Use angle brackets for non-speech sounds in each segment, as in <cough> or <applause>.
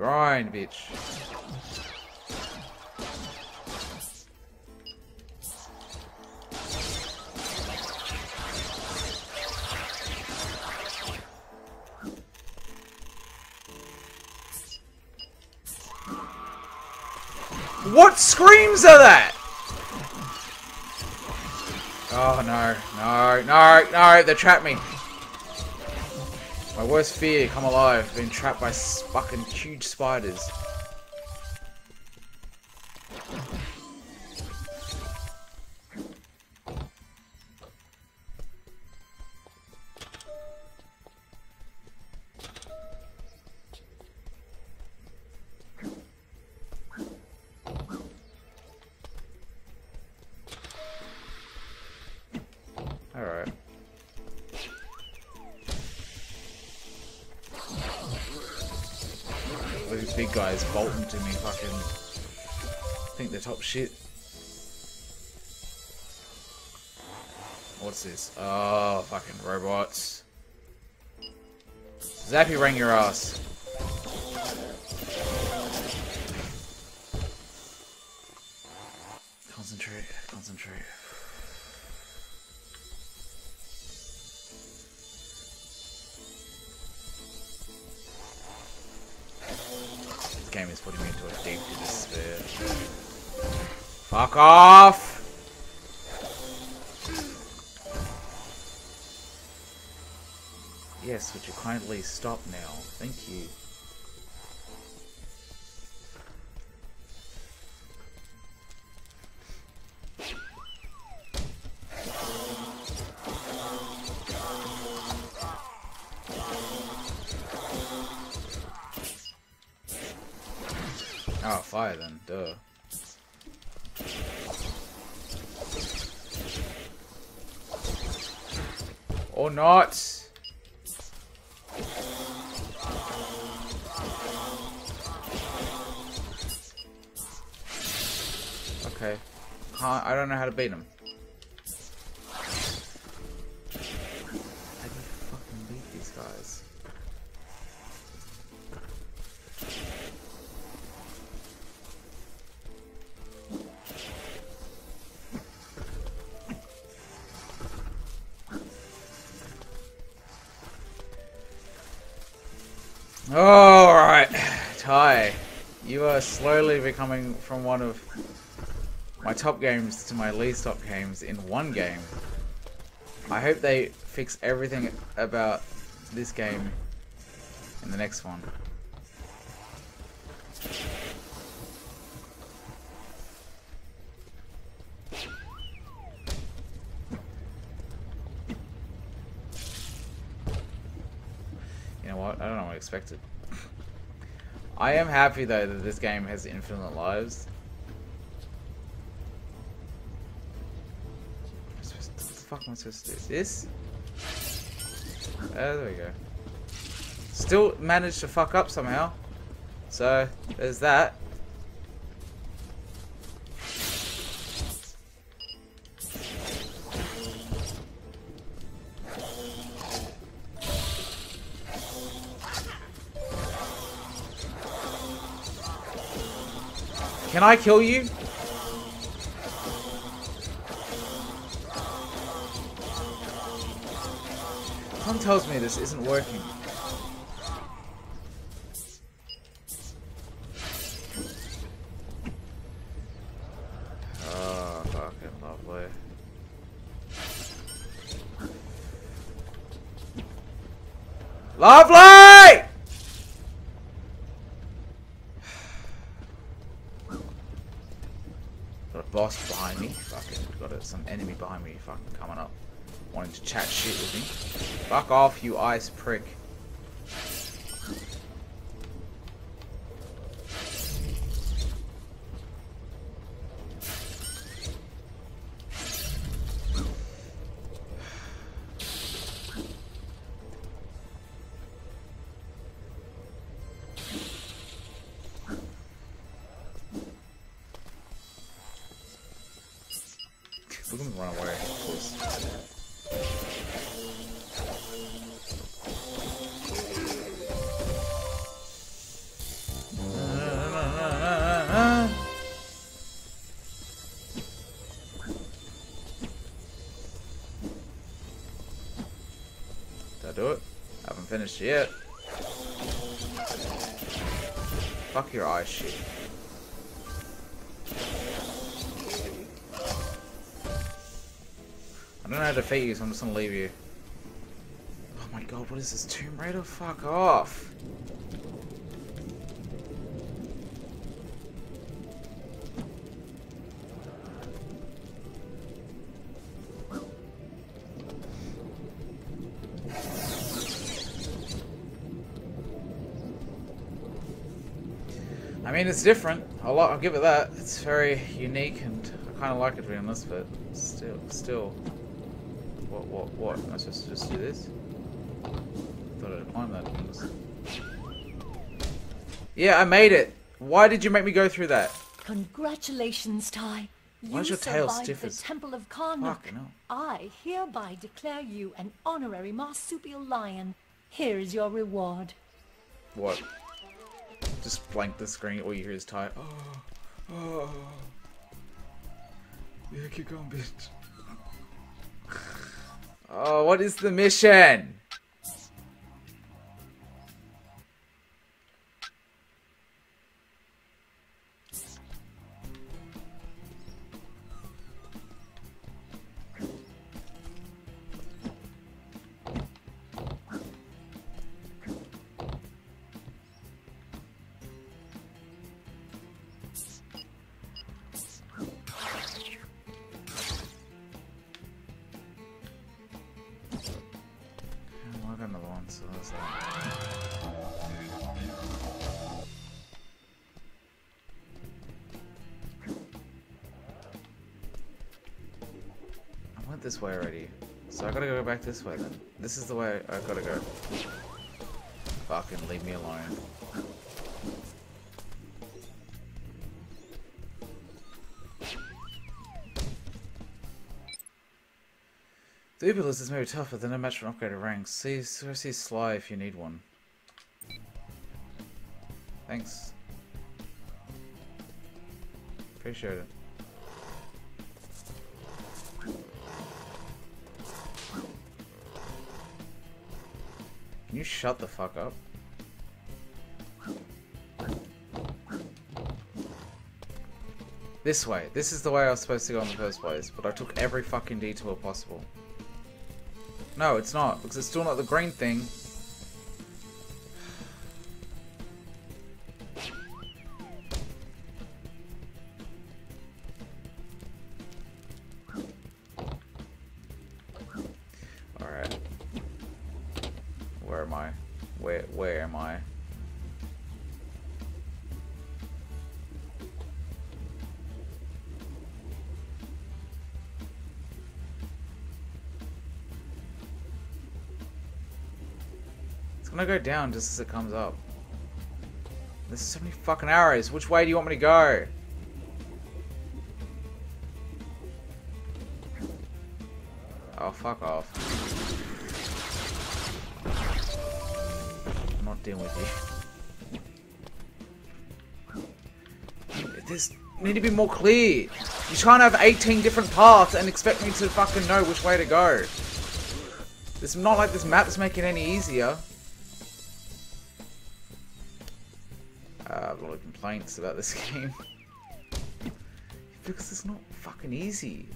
Grind, bitch. What screams are that? Oh no, no, no, no, they trapped me. My worst fear, come alive, being trapped by fucking huge spiders. Big guys bolting to me fucking I think they're top shit. What's this? Oh, fucking robots. Zappyrang your ass. Fuck off! Yes, would you kindly stop now? Thank you. Okay. Can't, I don't know how to beat him. How do you fucking beat these guys? Alright, Ty. You are slowly becoming from one of my top games to my least top games in one game. I hope they fix everything about this game in the next one. You know what? I don't know what I expected. <laughs> I am happy though that this game has infinite lives. Supposed to do? This? Oh, there we go. Still managed to fuck up somehow. So, there's that. Can I kill you? Tom tells me this isn't working. Oh, fucking lovely. Lovely! Fuck off, you ice prick. We're gonna run away, finished yet. Fuck your ice shit. I don't know how to defeat you, so I'm just gonna leave you. Oh my god, what is this? Tomb Raider? Fuck off. Mean, it's different. I'll, I'll give it that. It's very unique, and I kind of like it, to be honest, but still, still. What, what, what? Am I supposed to just do this? Thought I'd climb that. Yeah, I made it. Why did you make me go through that? Congratulations, Ty. Why is you your tail stiff the Temple of Karnak. I hereby declare you an honorary marsupial lion. Here is your reward. What? Just blank the screen. All you hear is Ty. Oh, oh. Yeah, keep going, bitch. <laughs> Oh, what is the mission? Another one, so that. I went this way already. So I gotta go back this way then. This is the way I gotta go. Fucking leave me alone. The Uber list is maybe tougher than a match for upgraded ranks. See, see Sly if you need one. Thanks. Appreciate it. Can you shut the fuck up? This way. This is the way I was supposed to go in the first place, but I took every fucking detour possible. No, it's not, because it's still not the green thing. It's gonna go down just as it comes up. There's so many fucking arrows. Which way do you want me to go? Oh, fuck off. I'm not dealing with you. This need to be more clear. You can't have 18 different paths and expect me to fucking know which way to go. It's not like this map's making it any easier. Complaints about this <laughs> game. because it's not fucking easy.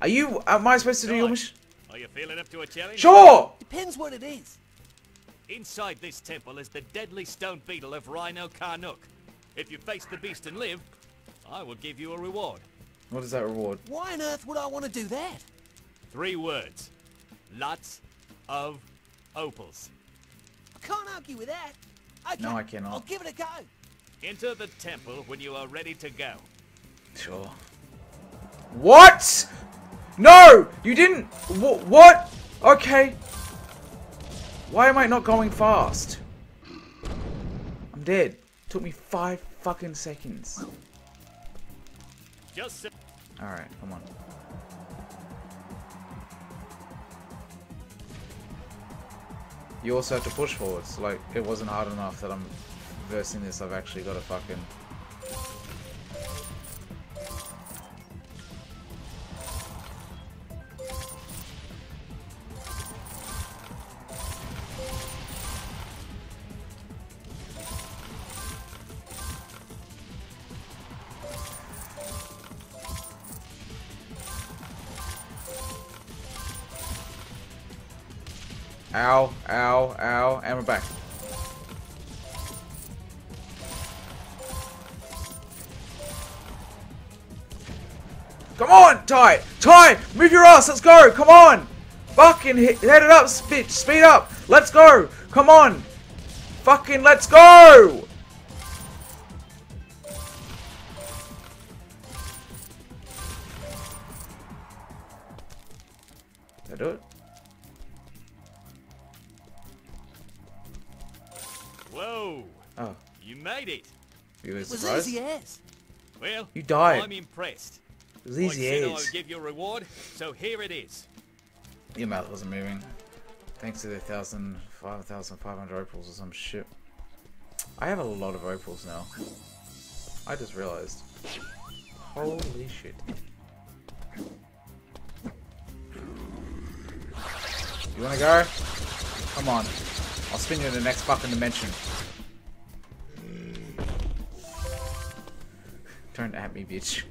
Are you, am I supposed to do your mission? Are you feeling up to a challenge? Sure! Depends what it is. Inside this temple is the deadly stone beetle of Rhino Karnuk. If you face the beast and live, I will give you a reward. What is that reward? Why on earth would I want to do that? Three words. Lots of opals. I can't argue with that. Okay, No, I cannot. I'll give it a go. Enter the temple when you are ready to go. Sure. What? No! You didn't! Wh what? Okay. Why am I not going fast? I'm dead. Took me five fucking seconds. Just. Alright, come on. You also have to push forwards. Like, it wasn't hard enough that I'm versing this. I've actually got to fucking... Move let's go! Come on! Fucking hit, head it up, bitch! Speed up! Let's go! Come on! Fucking let's go! Did I do it? Whoa! Oh, You made it! you were It was easy as. Well, You died. I'm impressed. It was I easy said I as. would give you a reward, so here it is. Your mouth wasn't moving. Thanks to the thousand, five thousand five hundred opals or some shit. I have a lot of opals now. I just realized. Holy shit. You wanna go? Come on. I'll spin you in the next fucking dimension. Don't at me, bitch.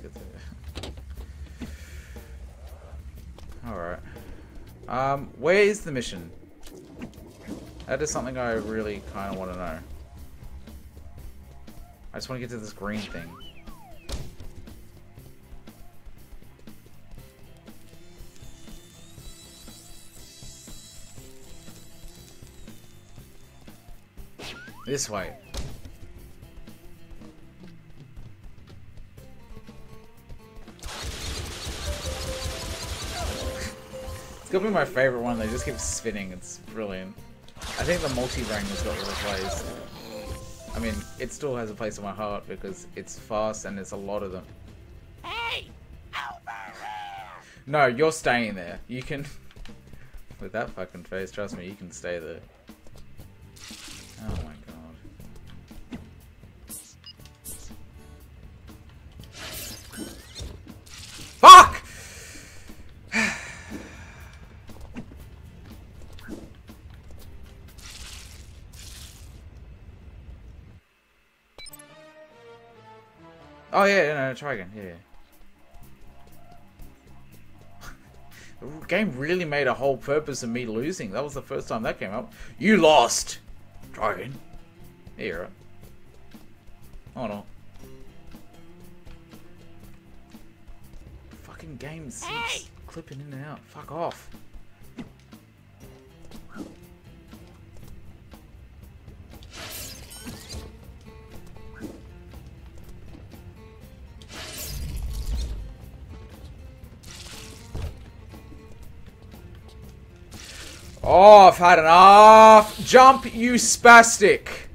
Get there? <laughs> Alright. Um, where is the mission? That is something I really kind of want to know. I just want to get to this green thing. This way. <laughs> It's gonna be my favorite one. They just keep spinning. It's brilliant. I think the Multirang has got replaced. I mean, it still has a place in my heart because it's fast and there's a lot of them. Hey! No, you're staying there. You can... With that fucking face, trust me, you can stay there. Yeah, no, try again. Yeah. The <laughs> game really made a whole purpose of me losing. That was the first time that came up. You lost! Try again. Yeah, you're right. Oh no. Fucking games. Hey! Clipping in and out. Fuck off. Oh, I've had enough. Jump, you spastic.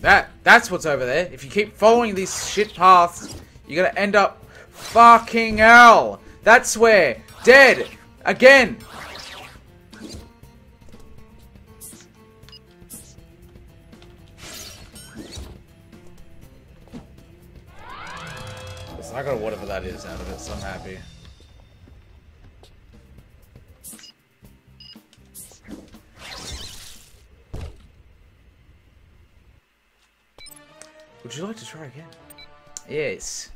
That, that's what's over there. If you keep following these shit paths, you're gonna end up fucking hell. That's where. Dead. Again. I got whatever that is out of it, so I'm happy. Would you like to try again? Yes.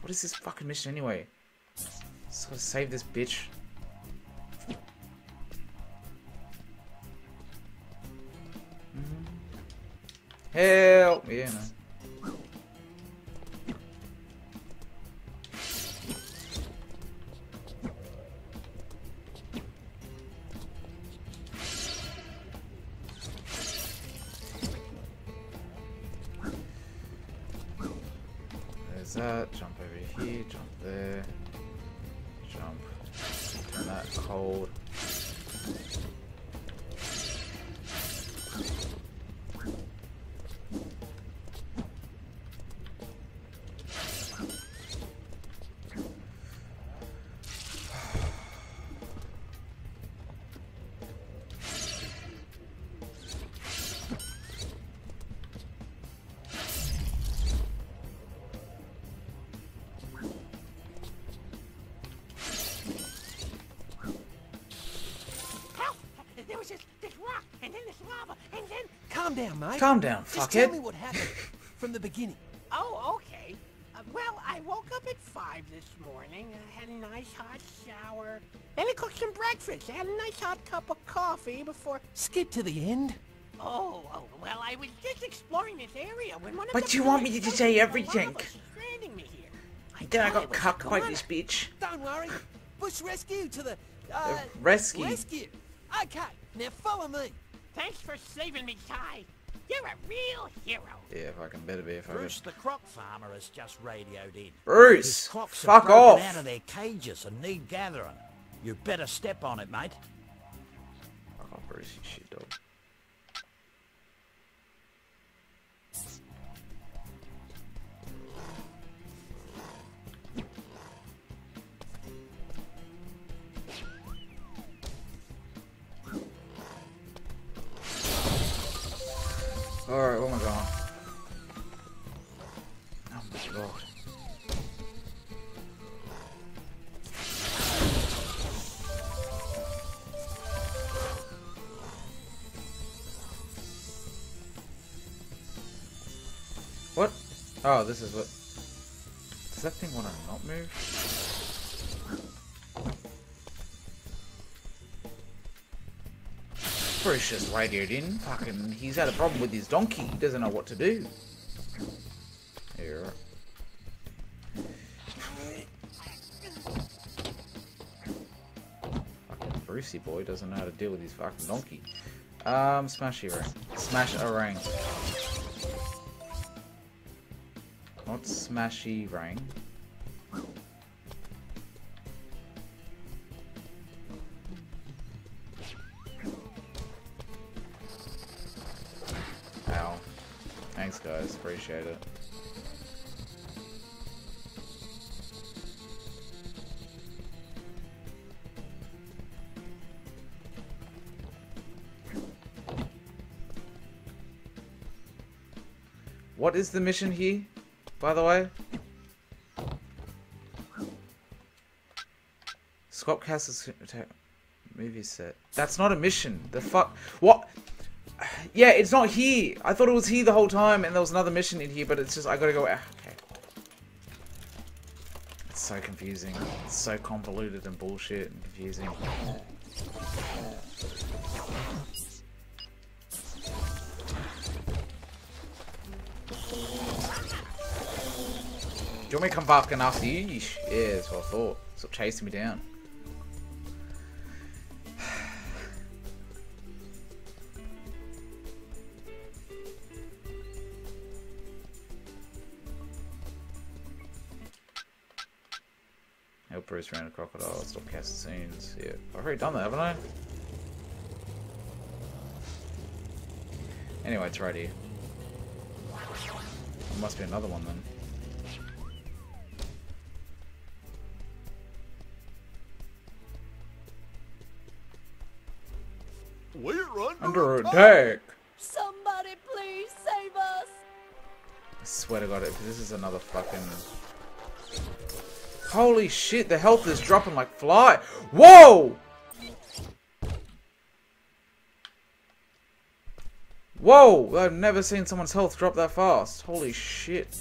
What is this fucking mission anyway? Just gotta save this bitch. Mhm. Help! Yeah, no. Calm down, mate. Calm down, Just tell fuckhead. me what happened from the beginning. <laughs> Oh, okay. Uh, well, I woke up at 5 this morning. I had a nice hot shower. Then I cooked some breakfast. I had a nice hot cup of coffee before... Skip to the end. Oh, oh, well, I was just exploring this area when one of But the you want me to say fell into the everything. lava, stranding me here. I Then I got it was cucked by this bitch. Don't worry. Bush rescue to the... Uh, rescue. Rescue. Okay, now follow me. Thanks for saving me, Ty. You're a real hero. Yeah, fucking better be if I Bruce the croc farmer has just radioed in. Bruce! crocs have Fuck broken off! out of their cages and need gathering. You better step on it, mate. Fuck off, Bruce, you shit dog. Alright, where am I going? Oh my god. What? Oh, this is what. Does that thing want to not move? Just radioed in. Fucking, he's had a problem with his donkey. He doesn't know what to do. Yeah. Fucking Brucey boy doesn't know how to deal with his fucking donkey. Um, smashy ring. Smash a ring. Not smashy ring. Appreciate it. What is the mission here, by the way? Scott Castle's movie set. That's not a mission. The fuck? What? Yeah, it's not here. I thought it was here the whole time, and there was another mission in here, but it's just I gotta go. ah, Okay. It's so confusing. It's so convoluted and bullshit and confusing. Do you want me to come barking after you? You Yeah, that's what I thought. Stop chasing me down. Help Bruce around a crocodile, stop casting scenes. Yeah, I've already done that, haven't I? Anyway, it's right here. There must be another one then. We're Under attack! Somebody please save us! I swear to god, if this is another fucking... Holy shit, the health is dropping like fly! Whoa! Whoa! I've never seen someone's health drop that fast. Holy shit.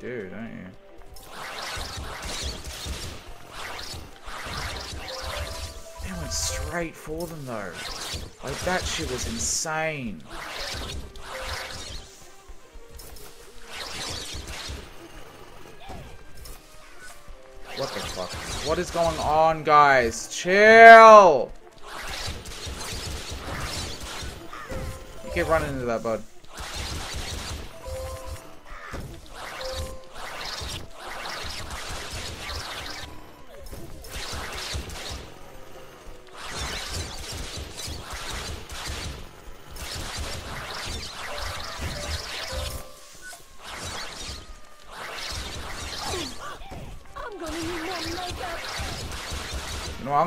Dude, don't you? Straight for them though. Like that shit was insane. What the fuck? What is going on, guys? Chill! You keep running into that, bud.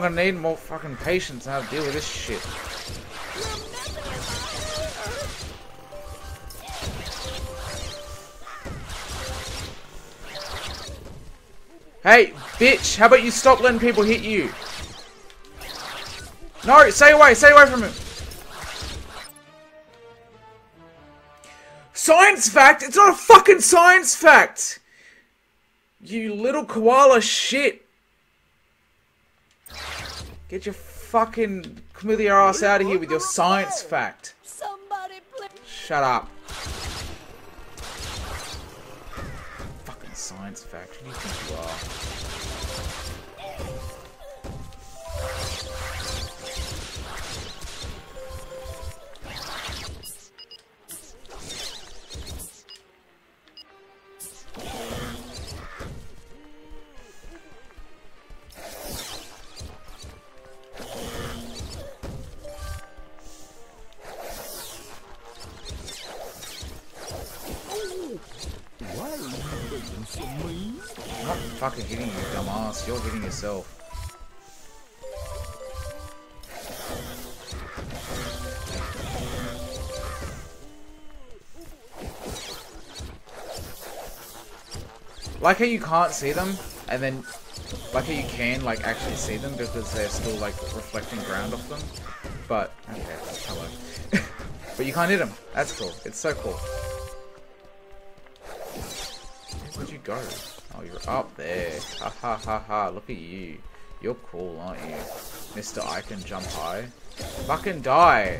I'm gonna need more fucking patience to how to deal with this shit. Hey, bitch, how about you stop letting people hit you? No, stay away, stay away from him. Science fact? It's not a fucking science fact! You little koala shit. Get your fucking familiar ass out of here with your science fact. Somebody. Shut up. Fucking science fact. Who do you think you are? Fucking hitting you, dumbass. You're hitting yourself. Like how you can't see them, and then like how you can like actually see them because they're still like reflecting ground off them. But okay, hello. <laughs> but you can't hit them. That's cool. It's so cool. Where'd you go? Oh, you're up there. Ha ha ha ha. Look at you. You're cool, aren't you? Mr. I can jump high. Fucking die.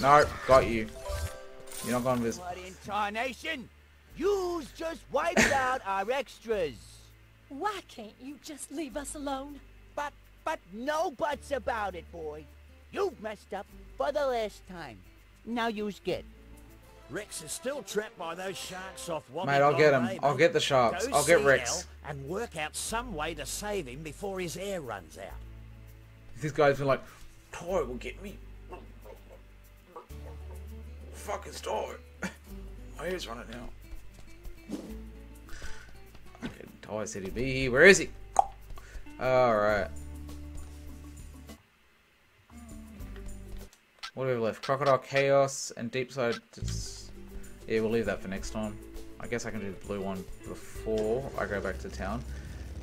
No, got you. You're not going with. What in tarnation? Yous just wiped out our extras. Why can't you just leave us alone? But, but no buts about it, boy. You've messed up for the last time. Now use get. Rex is still trapped by those sharks off Wobby Mate, I'll get him. Raven. I'll get the sharks. Go I'll get Rex. And work out some way to save him before his air runs out. This guy's been like, Toy will get me. Fucking Toy. <laughs> My ear's running out. Okay, Toy said he'd be here. Where is he? Alright. What do we have left? Crocodile Chaos and Deep Side. Yeah, we'll leave that for next time. I guess I can do the blue one before I go back to town.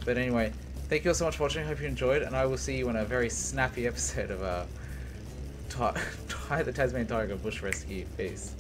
But anyway, thank you all so much for watching. Hope you enjoyed, and I will see you in a very snappy <laughs> episode of uh, Ty <laughs> the Tasmanian Tiger Bush Rescue. Peace.